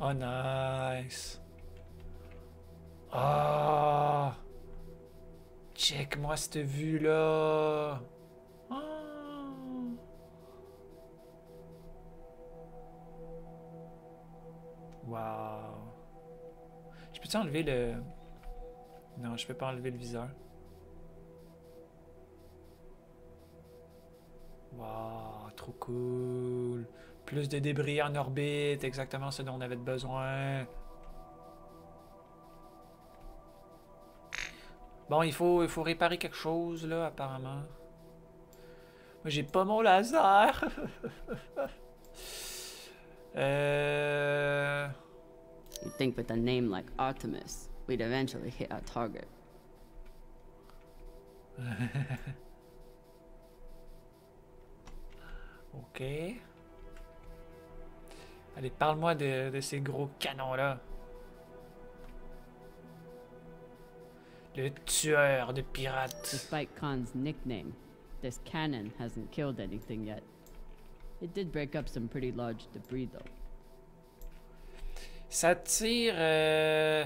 oh, nice. Ah. Oh. Check-moi cette vue-là. Oh. Wow. Je peux-tu enlever le... Non, je peux pas enlever le viseur. Wow, trop cool. Plus de débris en orbite, exactement ce dont on avait besoin. Bon, il faut, il faut réparer quelque chose, là, apparemment. Moi, j'ai pas mon laser. [laughs] euh... You think with a name like Artemis, we'd eventually hit our target. [laughs] ok. Allez, parle-moi de, de, ces gros canons-là. Le tueur de pirates. Despite Khan's nickname, this cannon hasn't killed anything yet. It did break up some pretty large debris, though. Ça tire euh,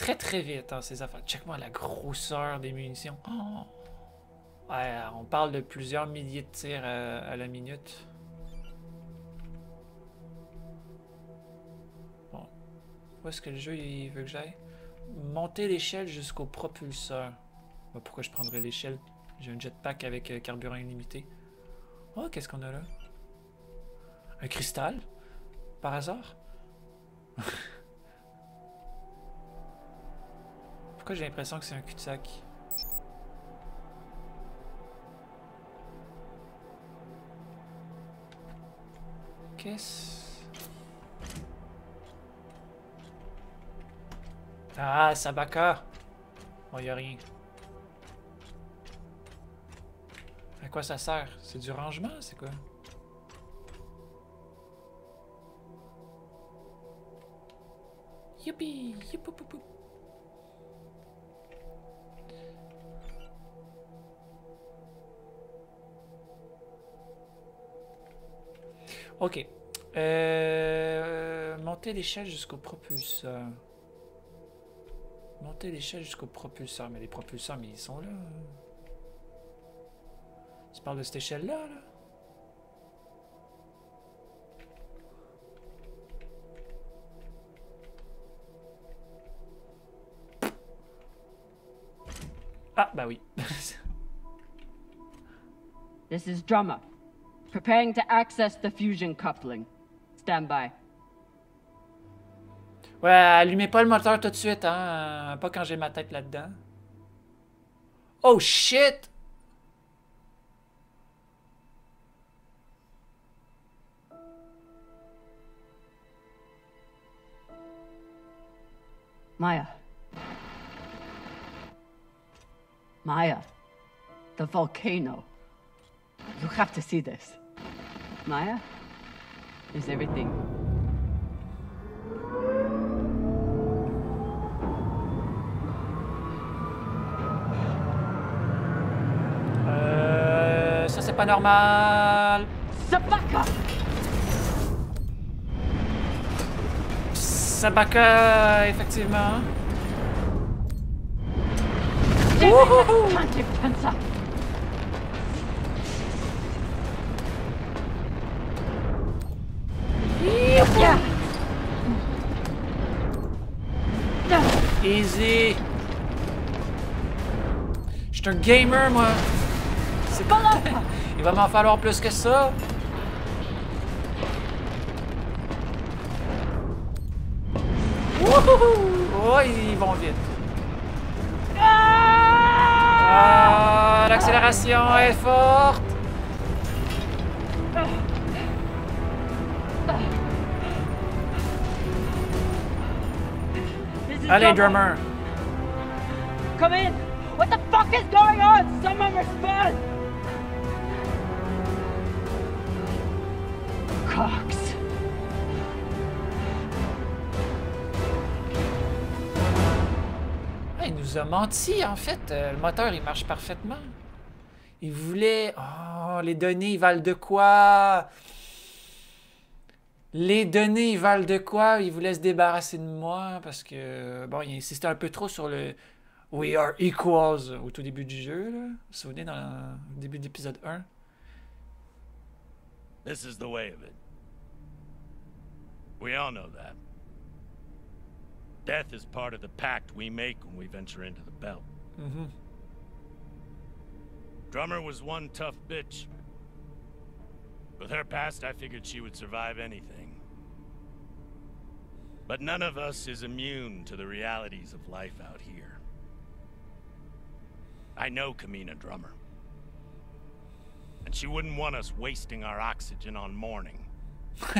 très très vite, hein, ces affaires. Check-moi la grosseur des munitions. Oh! On parle de plusieurs milliers de tirs à, à la minute. Bon. Où est-ce que le jeu veut que j'aille? Monter l'échelle jusqu'au propulseur. Bah, pourquoi je prendrais l'échelle? J'ai un jetpack avec euh, carburant illimité. Oh, qu'est-ce qu'on a là? Un cristal? Par hasard? [laughs] J'ai l'impression que c'est un cul-de-sac? Qu'est-ce... Ah, Sabaka! Bon, y a rien. À quoi ça sert? C'est du rangement? C'est quoi? Youpi! Youpoupoupou. Ok. Euh, monter l'échelle jusqu'au propulseur. Monter l'échelle jusqu'au propulseur. Mais les propulseurs, mais ils sont là. Tu parles de cette échelle-là, là? Ah, bah oui. [laughs] This is Drummer. Preparing to access the fusion coupling. Stand by. Ouais, allumez pas le moteur tout de suite, hein. Pas quand j'ai ma tête là-dedans. Oh shit! Maya. Maya. The volcano. You have to see this. Maya? Is everything. Euh, ça c'est pas normal. Sabaka! Sabaka, effectivement. Easy. Je suis un gamer, moi. C'est pas [laughs] Il va m'en falloir plus que ça. Oh, ils vont vite. Ah, l'accélération est forte. Allez, Drummer. drummer. Come in! What the fuck is going on? Someone respond! Cox. Ah, il nous a menti, en fait. Euh, le moteur, il marche parfaitement. Il voulait... Oh, les données, ils valent de quoi? Les données, ils valent de quoi? Il voulait se débarrasser de moi parce que... Bon, il insistait un peu trop sur le... We are equals au tout début du jeu, là. Vous vous souvenez, dans le début de l'épisode 1? This is the way of it. We all know that. Death is part of the pact we make when we venture into the belt. Mhm. Drummer was one tough bitch. With her past, I figured she would survive anything. But none of us is immune to the realities of life out here. I know Kamina Drummer. And she wouldn't want us wasting our oxygen on mourning. [laughs]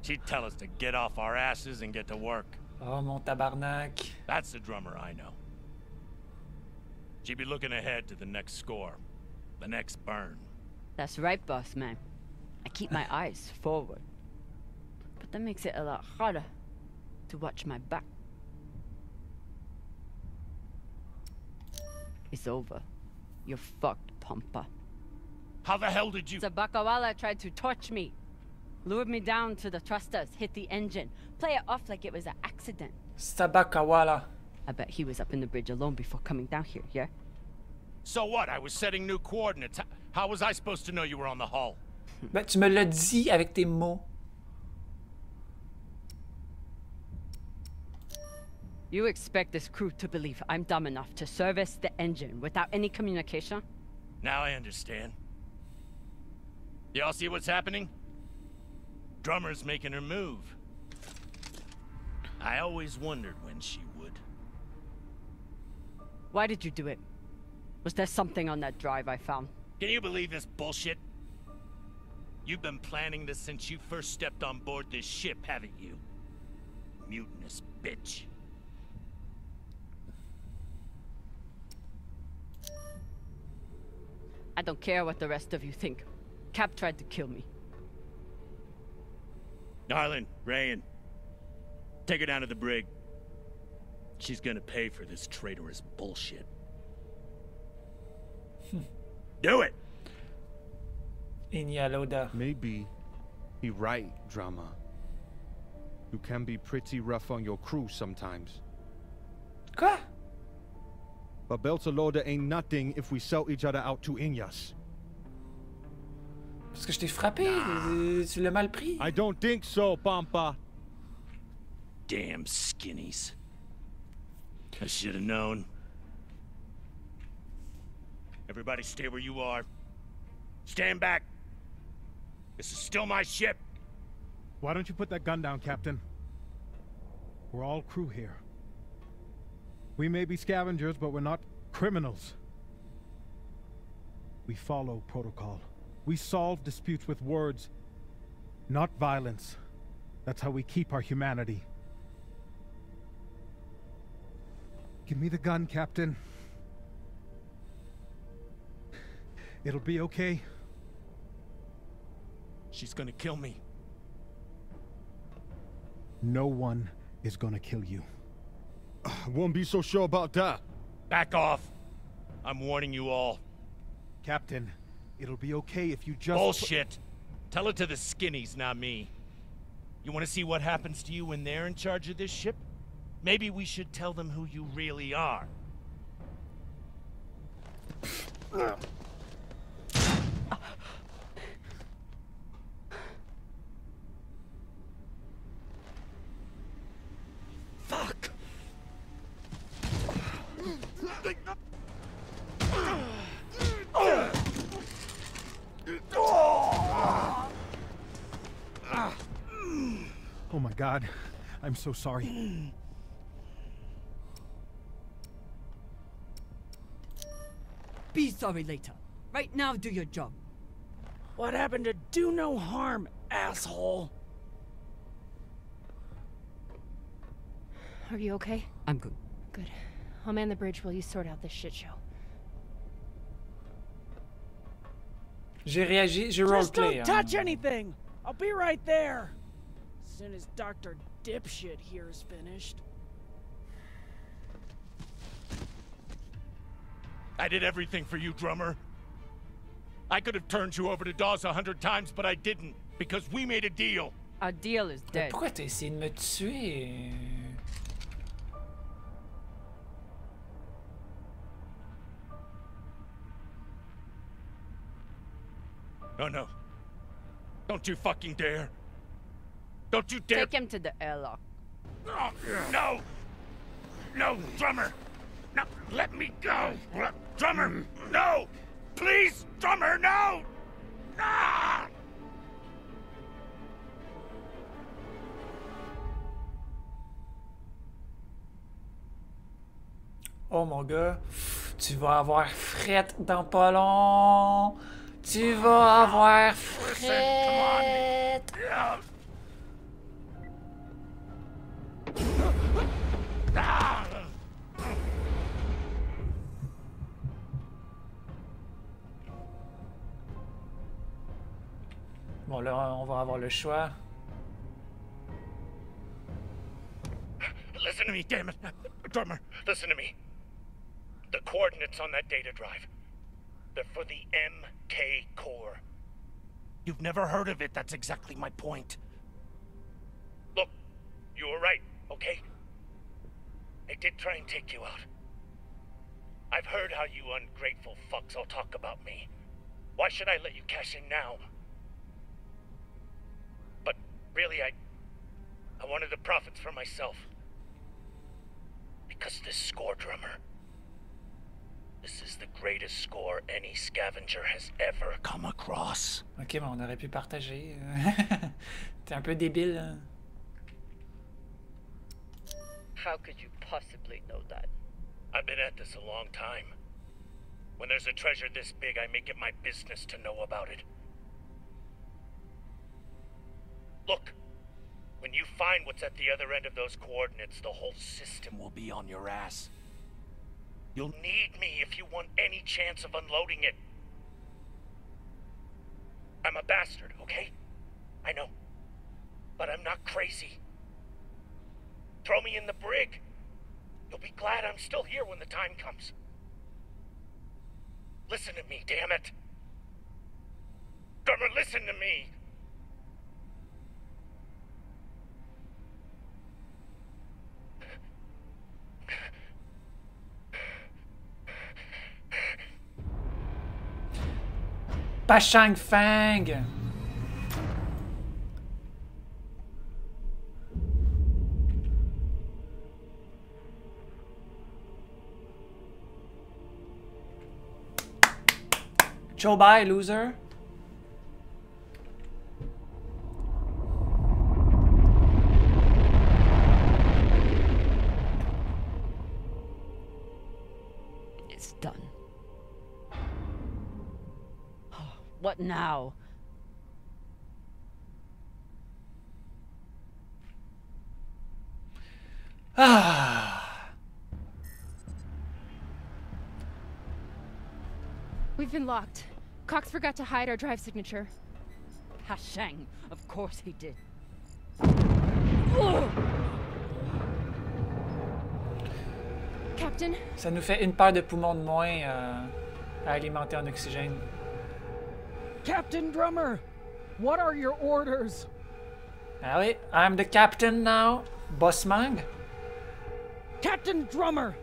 She'd tell us to get off our asses and get to work. Oh, mon tabarnak. That's the drummer I know. She'd be looking ahead to the next score, the next burn. That's right, boss man. I keep my [laughs] eyes forward. But that makes it a lot harder to watch my back. It's over. You're fucked, Pampa. How the hell did you... Sabakawala tried to torch me. Lured me down to the thrusters, hit the engine. Play it off like it was an accident. Sabakawala. I bet he was up in the bridge alone before coming down here, yeah? So what? I was setting new coordinates. How was I supposed to know you were on the hull? Ben, tu me l'as dit avec tes mots. You expect this crew to believe I'm dumb enough to service the engine without any communication? Now I understand. Y'all see what's happening? Drummer's making her move. I always wondered when she would. Why did you do it? Was there something on that drive I found? Can you believe this bullshit? You've been planning this since you first stepped on board this ship, haven't you? Mutinous bitch. I don't care what the rest of you think. Cap tried to kill me. Darlin, Rayan. Take her down to the brig. She's gonna pay for this traitorous bullshit. Hmm. Do it! Inyaloda. Maybe he right, drama. You can be pretty rough on your crew sometimes. Quoi? But Beltalorda ain't nothing if we sell each other out to Inyas. Parce que je t'ai frappé. euh, Tu l'as mal pris. I don't think so, Pampa. Damn skinnies. I should have known. Everybody stay where you are. Stand back. This is still my ship. Why don't you put that gun down, Captain? We're all crew here. We may be scavengers, but we're not criminals. We follow protocol. We solve disputes with words, not violence. That's how we keep our humanity. Give me the gun, Captain. It'll be okay. She's gonna kill me. No one is gonna kill you. I [sighs] won't be so sure about that. Back off. I'm warning you all. Captain, it'll be okay if you just. Bullshit. Tell it to the skinnies, not me. You want to see what happens to you when they're in charge of this ship? Maybe we should tell them who you really are. [sniffs] Fuck. Oh my god. I'm so sorry. Be sorry later. Right now, do your job. What happened to do no harm, asshole? Are you okay? I'm good. Good. I'll man the bridge while you sort out this shit show. J'ai réagi, j'ai Just don't touch anything. I'll be right there. As soon as Dr. Dipshit here is finished. I did everything for you, drummer. I could have turned you over to Dawes a hundred times, but I didn't, because we made a deal. Our deal is dead. pourquoi t'as essayé de me tuer? No, no. Don't you fucking dare. Don't you dare. Take him to the airlock. Oh, no! No, drummer! No, let me go! Drummer, no! Please, drummer, no! Ah! Oh mon gars, tu vas avoir frette dans pas long. Tu vas avoir frette. Là, on va avoir le choix. Listen to me, damn it. Drummer, listen to me. The coordinates on that data drive. They're for the MK core. You've never heard of it, that's exactly my point. Look, you were right, okay? They did try and take you out. I've heard how you ungrateful fucks all talk about me. Why should I let you cash in now? Really, I. I wanted the profits for myself. Because this score drummer. This is the greatest score any scavenger has ever come across. Ok, mais on aurait pu partager. [laughs] T'es un peu débile. Hein? How could you possibly know that? I've been at this a long time. When there's a treasure this big, I make it my business to know about it. Look, when you find what's at the other end of those coordinates, the whole system will be on your ass. You'll need me if you want any chance of unloading it. I'm a bastard, okay? I know. But I'm not crazy. Throw me in the brig. You'll be glad I'm still here when the time comes. Listen to me, damn it. Drummer, listen to me. Pashang Fang! Joe bye, loser. What now? Ah. [sighs] We've been locked. Cox forgot to hide our drive signature. Hashang, of course he did. Captain, Ça nous fait une paire de poumons de moins euh, à alimenter en oxygène. Captain Drummer, what are your orders? Ah oui, I'm the captain now, Boss Mang. Captain Drummer,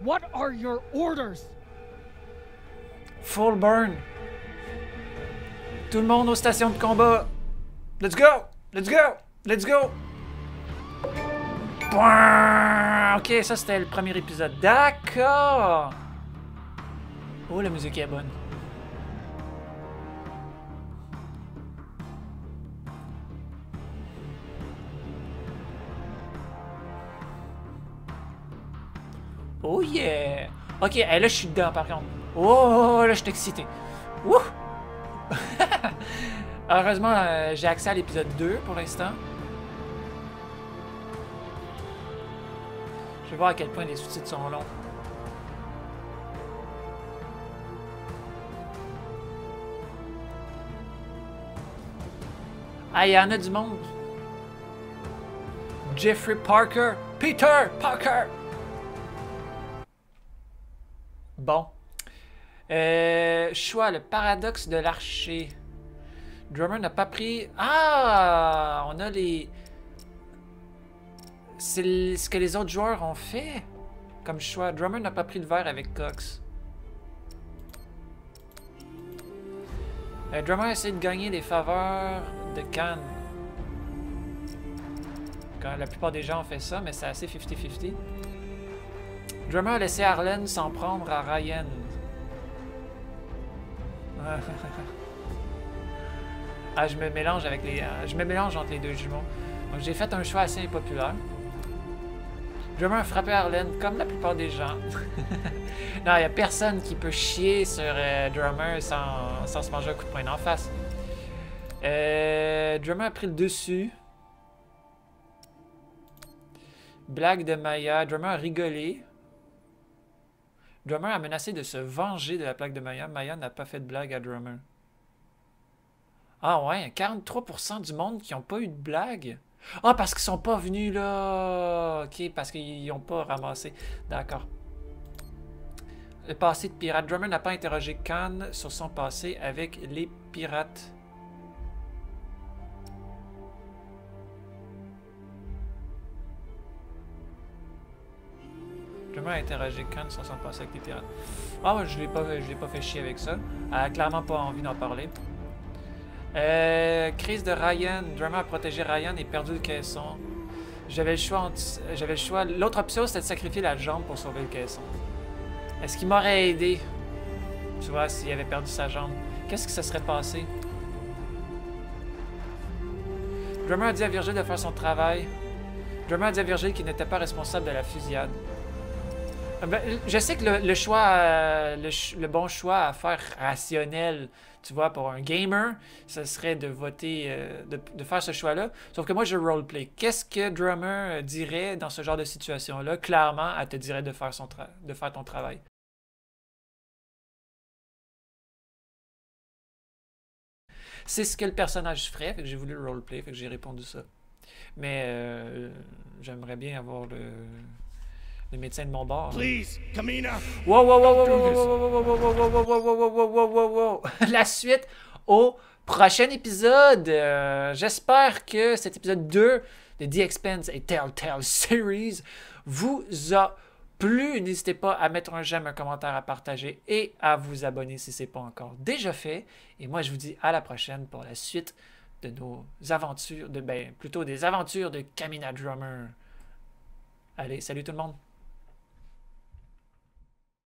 what are your orders? Full burn. Tout le monde aux stations de combat. Let's go! Let's go! Let's go! Pouin! Ok, ça c'était le premier épisode. D'accord! Oh, la musique est bonne. Oh yeah! Ok, hey, là je suis dedans par contre. Oh, là je suis excité. Wouh! [laughs] Heureusement, euh, j'ai accès à l'épisode 2 pour l'instant. Je vais voir à quel point les sous-titres sont longs. Ah, il y en a du monde. Jeffrey Parker. Peter Parker. Bon. Euh, choix, le paradoxe de l'archer. Drummer n'a pas pris... Ah! On a les... C'est ce que les autres joueurs ont fait comme choix. Drummer n'a pas pris de verre avec Cox. Euh, Drummer a essayé de gagner des faveurs de Cannes. La plupart des gens ont fait ça, mais c'est assez 50-50. Drummer a laissé Arlen s'en prendre à Ryan. [laughs] ah, je me mélange avec les. euh, je me mélange entre les deux jumeaux. Donc j'ai fait un choix assez impopulaire. Drummer a frappé Arlen comme la plupart des gens. [laughs] non, il n'y a personne qui peut chier sur euh, Drummer sans, sans se manger un coup de poing en face. Euh, Drummer a pris le dessus. Blague de Maya. Drummer a rigolé. Drummer a menacé de se venger de la plaque de Maya. Maya n'a pas fait de blague à Drummer. Ah ouais, 43% du monde qui n'ont pas eu de blague? Ah, parce qu'ils sont pas venus là. Ok, parce qu'ils n'ont pas ramassé. D'accord. le passé de pirate. Drummer n'a pas interrogé Khan sur son passé avec les pirates. Drummer a interrogé Khan sur son passé avec les pirates. Ah, je l'ai pas, je l'ai pas fait chier avec ça. Elle a clairement pas envie d'en parler. Euh, crise de Ryan. Drummer a protégé Ryan et perdu le caisson. J'avais le choix J'avais le choix. L'autre option, c'était de sacrifier la jambe pour sauver le caisson. Est-ce qu'il m'aurait aidé? Tu vois, s'il avait perdu sa jambe. Qu'est-ce qui se serait passé? Drummer a dit à Virgile de faire son travail. Drummer a dit à Virgile qu'il n'était pas responsable de la fusillade. Euh, ben, je sais que le, choix, euh, le, bon choix à faire rationnel, tu vois, pour un gamer, ce serait de voter, euh, de, faire ce choix-là. Sauf que moi, je roleplay. Qu'est-ce que Drummer euh, dirait dans ce genre de situation-là? Clairement, elle te dirait de faire, son de faire ton travail? C'est ce que le personnage ferait, fait que j'ai voulu le roleplay, fait que j'ai répondu ça. Mais j'aimerais bien avoir le, le médecin de mon bord. Please, Kamina. Wow, wow, wow, wow, wow, La suite au prochain épisode. J'espère que cet épisode 2 de The Expense et Telltale Series vous a plu. N'hésitez pas à mettre un j'aime, un commentaire, à partager et à vous abonner si ce n'est pas encore déjà fait. Et moi, je vous dis à la prochaine pour la suite de nos aventures, de, ben, plutôt des aventures de Kamina Drummer. Allez, salut tout le monde!